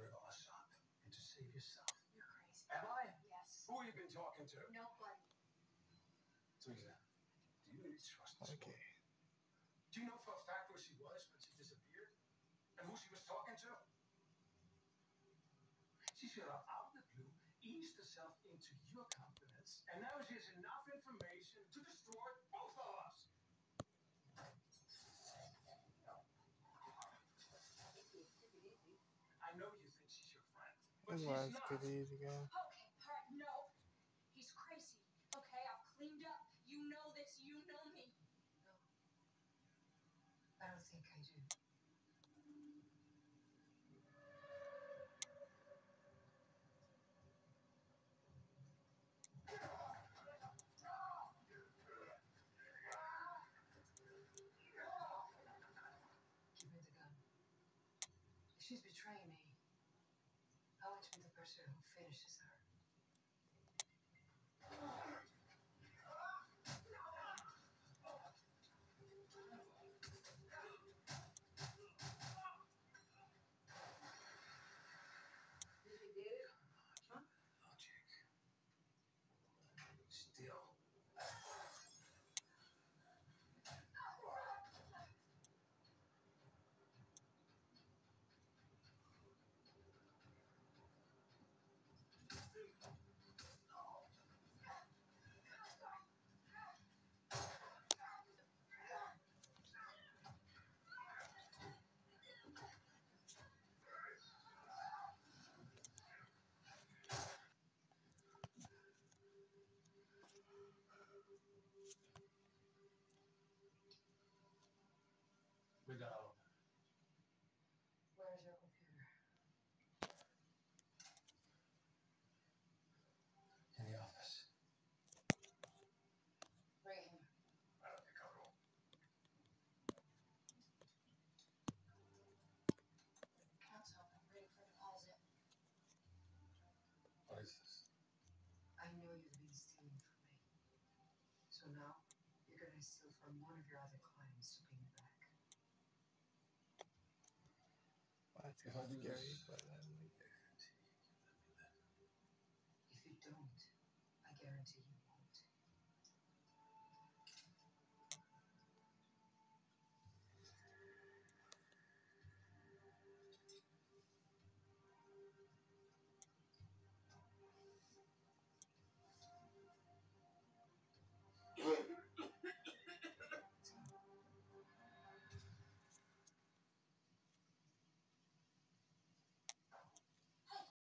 You're gonna and to save yourself. You're crazy. Am I? Yes. Who you been talking to? Nobody. Teresa, do you really trust this Okay. Woman? Do you know for a fact where she was when she disappeared? And who she was talking to? She showed up out of the blue, eased herself into your confidence, and now she has enough information to destroy both of us. I know you it she's was not. pretty easy go. Okay, alright, no. He's crazy. Okay, I've cleaned up. You know this. You know me. I don't think I do. Give me the gun. If she's betraying me, The person who finishes her. You did it? Logic. Still. We got all of that. Where's your computer? In the office. Bring him. I don't think I will. I'm ready for deposit. What is this? I know you've been stealing from me. So now you're gonna steal from one of your other clients to pay me back. If I do but then like, If you don't, I guarantee you